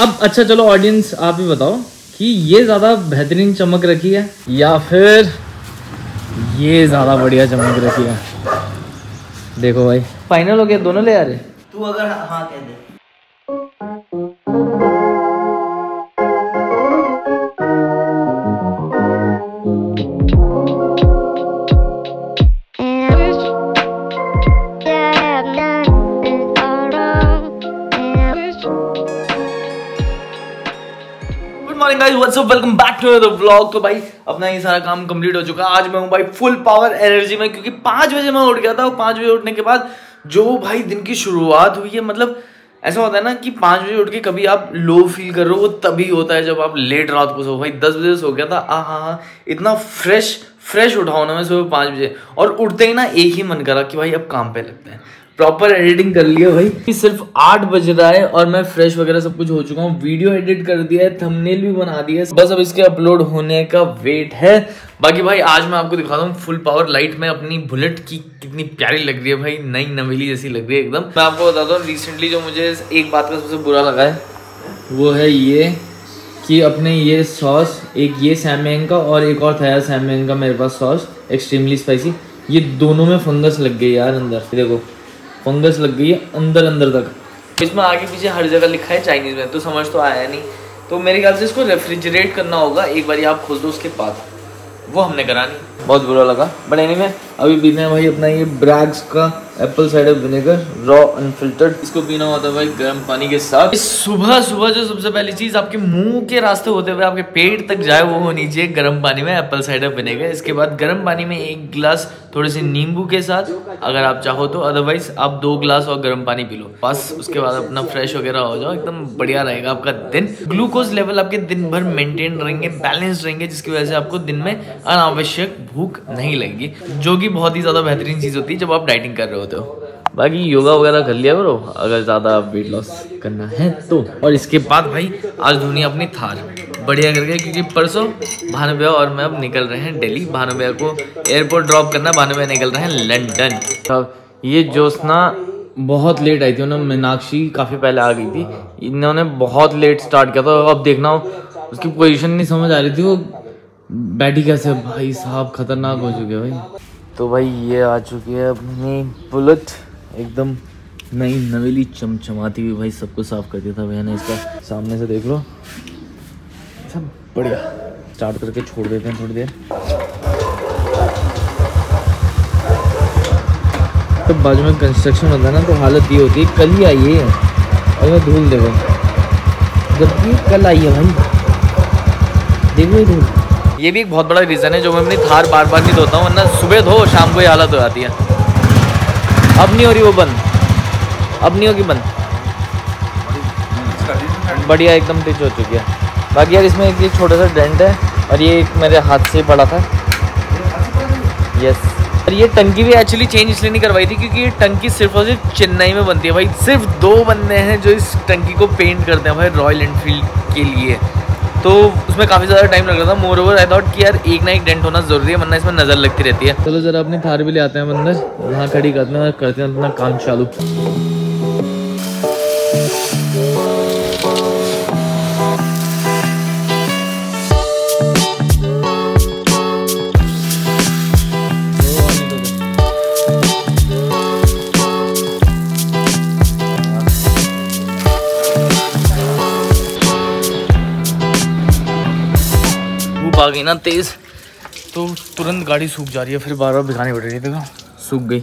अब अच्छा चलो ऑडियंस आप ही बताओ कि ये ज़्यादा बेहतरीन चमक रखी है या फिर ये ज़्यादा बढ़िया चमक रखी है? देखो भाई। फाइनल हो गया दोनों ले आ रहे? तू अगर हाँ कह दे। Morning guys what's up welcome back to the vlog तो भाई, अपना ये सारा काम कंप्लीट हो चुका आज मैं हूँ भाई फुल पावर एनर्जी में, क्योंकि पाँच बजे मैं उठ गया था और पाँच बजे उठने के बाद जो भाई दिन की शुरुआत हुई है मतलब ऐसा होता है ना कि पाँच बजे उठ के कभी आप लो फील कर रहे हो वो तभी होता है जब आप लेट रात को सो। भाई, दस बजे सो गया था। आ हाँ हाँ इतना फ्रेश फ्रेश उठाओ ना मैं सुबह पाँच बजे। और उठते ही ना एक ही मन करा कि भाई अब काम पे लगते हैं। प्रॉपर एडिटिंग कर लिया भाई। सिर्फ़ आठ बज रहा है और मैं फ्रेश वगैरह सब कुछ हो चुका हूँ। वीडियो एडिट कर दिया है थंबनेल भी बना दिया है। बस अब इसके अपलोड होने का वेट है। बाकी भाई, आज मैं आपको दिखाता हूँ फुल पावर लाइट में अपनी बुलेट की कितनी प्यारी लग रही है भाई। नई नवेली जैसी लग रही है एकदम। मैं आपको बताता हूँ रिसेंटली जो मुझे एक बात का सबसे बुरा लगा है, वो है ये कि अपने ये सॉस एक ये सैमयंग का और एक और था यार सैमयंग का मेरे पास सॉस एक्सट्रीमली स्पाइसी ये दोनों में फंगस लग गई यार अंदर। देखो। फंगस लग गई है अंदर अंदर तक। इसमें आगे पीछे हर जगह लिखा है चाइनीज़ में तो समझ तो आया नहीं। तो मेरे ख्याल से इसको रेफ्रिजरेट करना होगा, एक बार आप खोल दो उसके बाद। वो हमने करा नहीं। बहुत बुरा लगा। बट एनी में अभी पीना है भाई अपना ये ब्रैग्स का apple cider vinegar raw unfiltered इसको पीना होता है भाई गर्म पानी के साथ। सुबह सुबह जो सबसे पहली चीज़ आपके मुँह के रास्ते होते हुए आपके पेट तक जाए वो होनी चाहिए गर्म पानी में एप्पल साइडर विनेगर इसके बाद गर्म पानी में एक गिलास थोड़े से नींबू के साथ अगर आप चाहो तो। अदरवाइज़ आप दो गिलास और गर्म पानी पी लो। बस उसके बाद अपना फ्रेश वगैरह हो जाओ एकदम बढ़िया रहेगा आपका दिन। ग्लूकोज लेवल आपके दिन भर मेंटेन रहेंगे बैलेंस रहेंगे जिसकी वजह से आपको दिन में अनावश्यक भूख नहीं लगेगी, जो कि बहुत ही ज़्यादा बेहतरीन चीज़ होती है जब आप डाइटिंग कर रहे होते हो। बाकी योगा वगैरह कर लिया करो, अगर ज़्यादा वेट लॉस करना है तो। और इसके बाद भाई, आज धोनी अपनी थार, बढ़िया करके, क्योंकि परसों भानु भैया और मैं अब निकल रहे हैं दिल्ली। भानु भैया को एयरपोर्ट ड्रॉप करना भानु भैया निकल रहे हैं लंदन अब ये ज्योत्सना बहुत लेट आई थी, उन्होंने मीनाक्षी काफ़ी पहले आ गई थी। इन्होंने बहुत लेट स्टार्ट किया था, अब देखना उसकी पोजीशन नहीं समझ आ रही थी, वो बैठी कैसे भाई साहब खतरनाक हो चुके हैं भाई। तो भाई ये आ चुकी है अपनी बुलेट। एकदम नई नवेली चमचमाती हुई भाई सबको साफ़ कर दिया था भैया ने इसका। सामने से देख लो। सब बढ़िया। स्टार्ट करके छोड़ देते हैं थोड़ी देर। तो बाजू में कंस्ट्रक्शन होता है ना तो हालत ये होती है, कल ही आई है और मैं धूल देखो। जबकि कल आई है भाई। देखो धूल। ये भी एक बहुत बड़ा रीज़न है जो मैं अपनी थार बार बार नहीं धोता हूँ, वरना सुबह धो, शाम को ये हालत हो जाती है। अब नहीं हो रही वो बंद। अब नहीं होगी बंद। बढ़िया, एकदम टिच हो चुकी है। बाकी यार इसमें एक ये छोटा सा डेंट है और ये एक मेरे हाथ से पड़ा था। यस और ये टंकी भी एक्चुअली चेंज इसलिए नहीं करवाई थी क्योंकि ये टंकी सिर्फ़ और सिर्फ़ चेन्नई में बनती है। भाई, सिर्फ़ दो बंदे हैं जो इस टंकी को पेंट करते हैं भाई रॉयल एनफील्ड के लिए। तो उसमें काफ़ी ज़्यादा टाइम लग रहा था। मोर ओवर आई थॉट कि यार एक ना एक डेंट होना ज़रूरी है, वरना इसमें नज़र लगती रहती है। चलो ज़रा अपनी थार भी ले आते हैं अंदर वहाँ खड़ी करते हैं करते हैं अपना काम चालू। गई ना तेज़। तो तुरंत गाड़ी सूख जा रही है फिर बार बार भिगानी पड़ रही है देखो। सूख गई।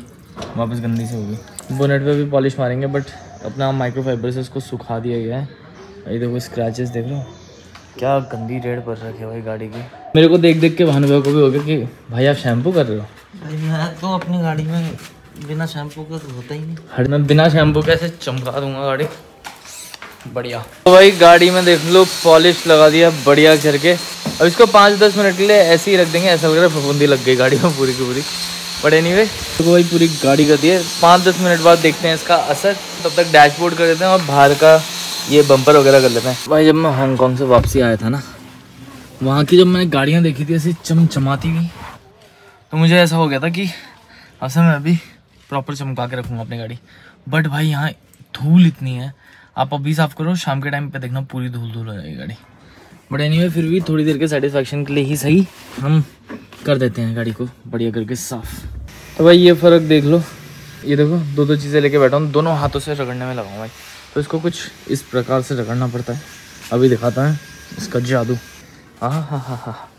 वापस गंदी से हो गई। बोनेट पे भी पॉलिश मारेंगे बट अपना माइक्रोफाइबर से उसको सुखा दिया गया है। ये देखो स्क्रैचेस देख लो। क्या गंदी रेड पर रखी है भाई गाड़ी की। मेरे को देख देख के भानु भाई को भी हो गया कि भाई आप शैम्पू कर रहे हो? भाई मैं तो अपनी गाड़ी में बिना शैम्पू का तो होता ही नहीं। हर मैं बिना शैम्पू कैसे चमका दूँगा गाड़ी। बढ़िया। तो भाई, गाड़ी में देख लो पॉलिश लगा दिया, बढ़िया करके। अब इसको पाँच दस मिनट के लिए ऐसे ही रख देंगे, ऐसा लग रहा है फफूंदी लग गई गाड़ी में पूरी की पूरी। एनी वे तो भाई, पूरी गाड़ी कर दी है। पाँच दस मिनट बाद देखते हैं इसका असर। तब तक डैशबोर्ड कर देते हैं और बाहर का ये बम्पर वगैरह कर लेते हैं। भाई, जब मैं हांगकॉन्ग से वापसी आया था ना, वहाँ की जब मैंने गाड़ियाँ देखी थी, ऐसी चमचमाती हुई तो मुझे ऐसा हो गया था कि असल में अभी प्रॉपर चमका के रखूँगा अपनी गाड़ी। बट भाई, यहाँ धूल इतनी है आप अभी साफ़ करो, शाम के टाइम पे देखना पूरी धूल धूल हो जाएगी गाड़ी। बट एनी फिर भी थोड़ी देर के सेटिस्फेक्शन के लिए ही सही, हम कर देते हैं गाड़ी को बढ़िया करके साफ़। तो भाई ये फ़र्क देख लो। ये देखो दो दो चीज़ें लेके बैठा हूँ, दोनों हाथों से रगड़ने में लगा हूँ भाई। तो इसको कुछ इस प्रकार से रगड़ना पड़ता है। अभी दिखाता है इसका जादू। हाँ हाँ हाँ हाँ।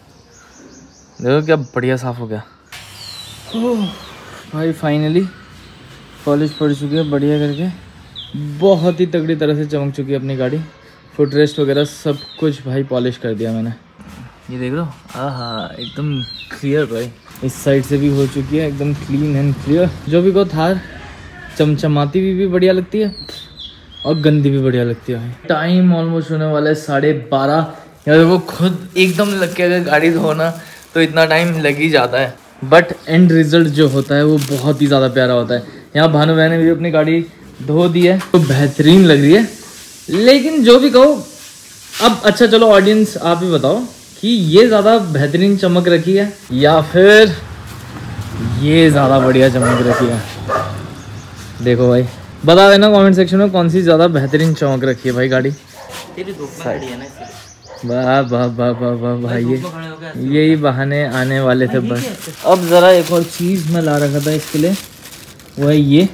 देखो क्या बढ़िया साफ़ हो गया। भाई फाइनली पॉलिश पड़ चुकी है बढ़िया करके। बहुत ही तगड़ी तरह से चमक चुकी है अपनी गाड़ी। फुट रेस्ट वगैरह सब कुछ भाई पॉलिश कर दिया मैंने। ये देख लो। हाँ एकदम क्लियर भाई। इस साइड से भी हो चुकी है एकदम क्लीन एंड क्लियर जो भी को थार चमचमाती भी, भी बढ़िया लगती है और गंदी भी बढ़िया लगती है टाइम ऑलमोस्ट होने वाला है साढ़े बारह। यार वो खुद एकदम लग के अगर गाड़ी धोना तो इतना टाइम लग ही जाता है। बट एंड रिज़ल्ट जो होता है वो बहुत ही ज़्यादा प्यारा होता है। यहाँ भानु बहन ने भी अपनी गाड़ी धो दी है। तो बेहतरीन लग रही है। लेकिन जो भी कहो अब अच्छा चलो ऑडियंस आप ही बताओ कि ये ज़्यादा बेहतरीन चमक रखी है या फिर ये ज़्यादा बढ़िया चमक रखी है? देखो भाई बता देना कमेंट सेक्शन में कौन सी ज़्यादा बेहतरीन चमक रखी है भाई गाड़ी। तेरी वाह वाह वाह वाह वाह भाई ये यही बहाने आने वाले थे बस। अब ज़रा एक और चीज़ मैं ला रखा था इसके लिए वो है ये।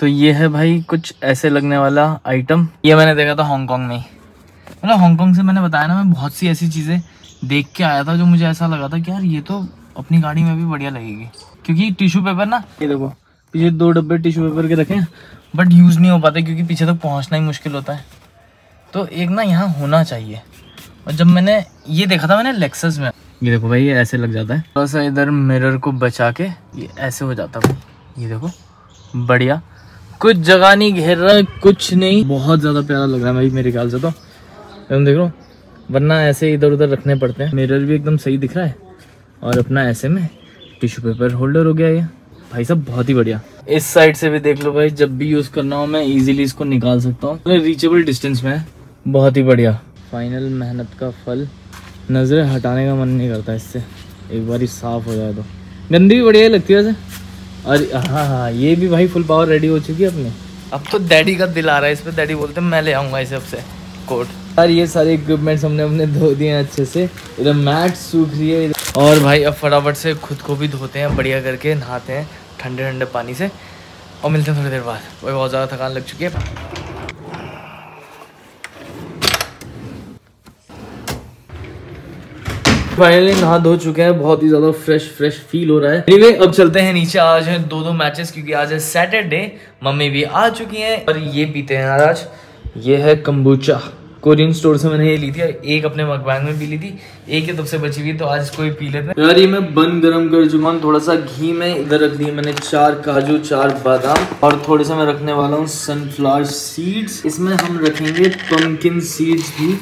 तो ये है भाई कुछ ऐसे लगने वाला आइटम ये मैंने देखा था हांगकॉन्ग में मतलब हांगकॉन्ग से मैंने बताया ना, मैं बहुत सी ऐसी चीज़ें देख के आया था जो मुझे ऐसा लगा था कि यार ये तो अपनी गाड़ी में भी बढ़िया लगेगी। क्योंकि टिश्यू पेपर ना, ये देखो, पीछे दो डब्बे टिश्यू पेपर के रखे बट यूज़ नहीं हो पाते क्योंकि पीछे तक पहुँचना ही मुश्किल होता है। तो एक ना यहाँ होना चाहिए। और जब मैंने ये देखा था मैंने लेक्सस में, ये देखो भाई, ये ऐसे लग जाता है। थोड़ा सा इधर मिरर को बचा के ये ऐसे हो जाता है। ये देखो, बढ़िया। कुछ जगह नहीं घेर रहा, कुछ नहीं। बहुत ज़्यादा प्यारा लग रहा है भाई, मेरे ख्याल से तो। तुम देख लो, वरना ऐसे इधर उधर रखने पड़ते हैं। मिरर भी एकदम सही दिख रहा है। और अपना ऐसे में टिश्यू पेपर होल्डर हो गया ये। भाई साहब, बहुत ही बढ़िया। इस साइड से भी देख लो भाई, जब भी यूज़ करना हो, मैं इजीली इसको निकाल सकता हूँ। रीचेबल डिस्टेंस में बहुत ही बढ़िया। फाइनल मेहनत का फल। नज़रें हटाने का मन नहीं करता इससे। एक बार साफ़ हो जाए तो। गंदी भी बढ़िया लगती है वैसे। अरे हाँ हाँ ये भी भाई फुल पावर रेडी हो चुकी है अपने। अब तो डैडी का दिल आ रहा है इस पर डैडी बोलते हैं मैं ले आऊँगा इसे अब से कोट यार ये सारे इक्विपमेंट्स हमने अपने धो दिए हैं अच्छे से। इधर मैट सूख रही है और भाई अब फटाफट से खुद को भी धोते हैं बढ़िया करके नहाते हैं ठंडे ठंडे पानी से। और मिलते हैं थोड़ी देर बाद। भाई बहुत ज़्यादा थकान लग चुकी है। फाइनली नहा धो चुके हैं बहुत ही ज़्यादा फ्रेश फ्रेश फील हो रहा है। Anyway, अब चलते हैं नीचे आज है दो दो मैचेस क्योंकि आज है सैटरडे मम्मी भी आ चुकी हैं और ये पीते हैं आज। ये है कम्बुचा कोरियन स्टोर से मैंने ये ली थी एक अपने मकबैग में पी ली थी एक ही तब से बची हुई तो आज ही पी लेते हैं। यार ये मैं बन गरम कर चुका हूँ थोड़ा सा घी में इधर रख दिए मैंने चार काजू चार बादाम और थोड़े से मैं रखने वाला हूँ सनफ्लावर सीड्स इसमें हम रखेंगे पम्पकिन सीड्स भी।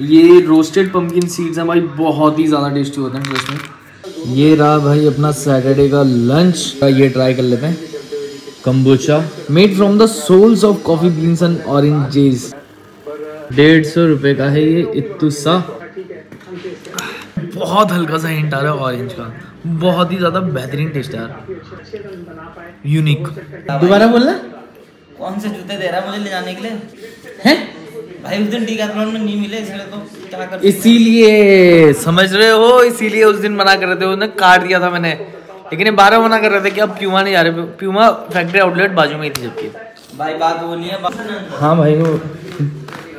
ये रोस्टेड पम्पकिन सीड्स हैं भाई बहुत ही ज़्यादा टेस्टी होते हैं ट्रस्ट में ये रहा भाई अपना सैटरडे का लंच ये ट्राई कर लेते हैं। Kombucha made from the souls of coffee beans and oranges डेढ़ सौ रुपये का है ये इत्तुसा। बहुत हल्का सा हिंट आ रहा है ऑरेंज का। बहुत ही ज़्यादा बेहतरीन टेस्ट है यार। यूनिक दोबारा बोलना। कौन से जूते दे रहा है मुझे ले जाने के लिए? है? भाई उस दिन डीकैथलॉन में नहीं मिले इसलिए तो क्या कर इसीलिए समझ रहे हो इसीलिए उस दिन मना कर रहे थे उन्हें काट दिया था मैंने। लेकिन ये बारह मना कर रहे थे कि अब प्यूमा नहीं जा रहे प्यूमा फैक्ट्री आउटलेट बाजू में ही थी जबकि। भाई बात वो नहीं है हाँ भाई वो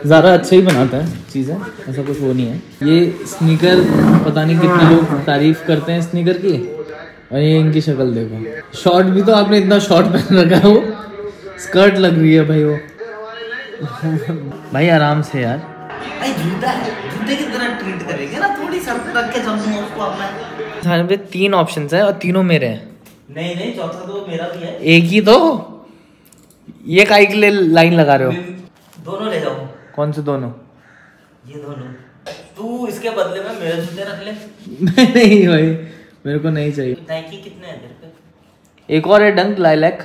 ज़्यादा अच्छा ही बनाता है चीज़ें ऐसा कुछ वो नहीं है। ये स्नीकर पता नहीं कितने लोग तारीफ़ करते हैं स्नीकर की और ये इनकी शक्ल देखो। शॉर्ट भी तो आपने इतना शॉर्ट पहन रखा है वो स्कर्ट लग रही है भाई वो। भाई आराम से यार। भाई जूता है। जूते की तरह ट्रीट करेंगे ना? थोड़ी सर पे रख के उसको पे तीन ऑप्शंस हैं और तीनों मेरे हैं। नहीं नहीं चौथा तो मेरा भी है। एक ही तो ये काई के लिए लाइन लगा रहे हो? दोनों ले जाओ कौन से दोनों? ये दोनों। तू इसके बदले में मेरे जूते रख ले। नहीं भाई मेरे को नहीं चाहिए। नाइकी कितने हैं तेरे पे? एक और है डंक लाइलैक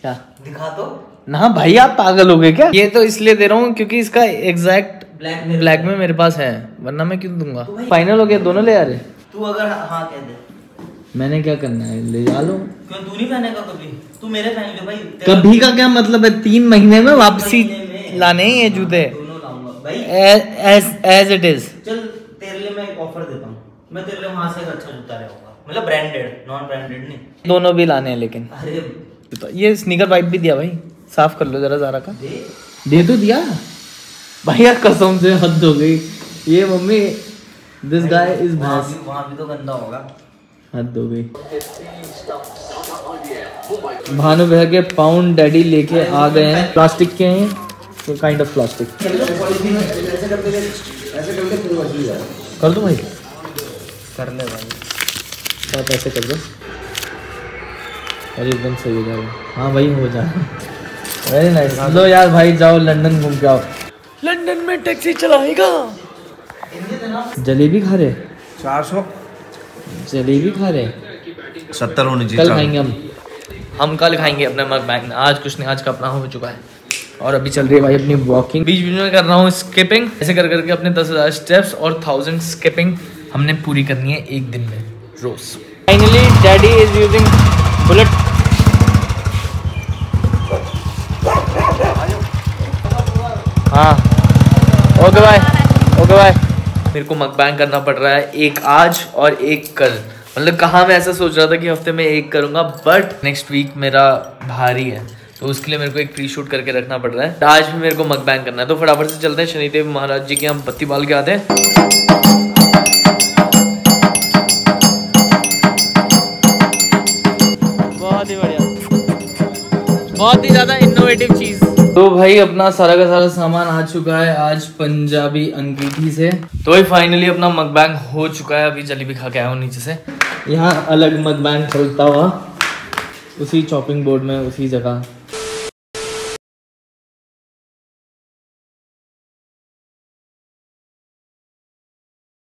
क्या? दिखा दो ना भाई आप पागल हो गए क्या? ये तो इसलिए दे रहा हूँ क्योंकि इसका एग्जैक्ट ब्लैक मेरे ब्लैक में मेरे पास है वरना मैं क्यों दूँगा? तो फाइनल हो गया दोनों ले आ रहे। तू अगर हाँ कह दे। मैंने क्या करना है? ले जा लो। क्यों तू नहीं पहनेगा कभी? तू मेरे पहन ले भाई। कभी का क्या मतलब है? तीन महीने में वापसी में। लाने हैं ये जूते। दोनों भाई एज इट इज़ चल तेरे लिए मैं एक ऑफ़र देता हूँ। मैं तेरे लिए वहाँ से एक अच्छा जूता ले आऊँगा। मतलब ब्रांडेड नॉन ब्रांडेड नहीं। दोनों भी लाने हैं लेकिन। अरे ये स्नीकर वाइप भी दिया भाई। साफ़ कर लो जरा जारा का। दे दे तो दिया। भाई यार कसम से हद हो गई। ये मम्मी दिस गाय इज़ वहाँ भैंस भी वहाँ भी तो गंदा होगा। हद हो गई। भानु भैया के पाउंड डैडी लेके आ गए हैं। प्लास्टिक के हैं। तो काइंड ऑफ़ प्लास्टिक कर दो भाई। कर ले भाई। आप ऐसे कर दो। अरे एकदम सही हो जाएगा हाँ। भाई हो जा वेरी नाइस लो यार भाई जाओ लंदन घूम के आओ। लंदन में टैक्सी चलाएगा। जलेबी खा रहे? चार सौ। जलेबी खा रहे? सत्तर होनी कल खाएँगे हम। हम कल खाएँगे अपना मग बैग आज कुछ नहीं आज का अपना हो चुका है। और अभी चल रही है भाई अपनी वॉकिंग बीच बीच में कर रहा हूँ स्किपिंग ऐसे कर करके अपने दस हज़ार स्टेप्स और थाउज़ेंड स्किपिंग हमने पूरी करनी है एक दिन में रोज। Finally daddy is using bullet हाँ। ओके बाय ओके बाय मेरे को मकबैंग करना पड़ रहा है एक आज और एक कल। मतलब कहाँ मैं ऐसा सोच रहा था कि हफ़्ते में एक करूँगा बट नेक्स्ट वीक मेरा भारी है तो उसके लिए मेरे को एक प्री शूट करके रखना पड़ रहा है। आज भी मेरे को मकबैंग करना है। तो फटाफट से चलते हैं। शनिदेव महाराज जी के हम पत्ती बाल के आते हैं। बहुत ही बढ़िया। बहुत ही ज़्यादा इनोवेटिव चीज़। तो भाई, अपना सारा का सारा सामान आ चुका है आज पंजाबी अंगीठी से। तो भाई फाइनली अपना मकबैंग हो चुका है। अभी जलेबी खा के आया हूँ नीचे से। यहाँ अलग मकबैंग खोलता हुआ, उसी चॉपिंग बोर्ड में, उसी जगह।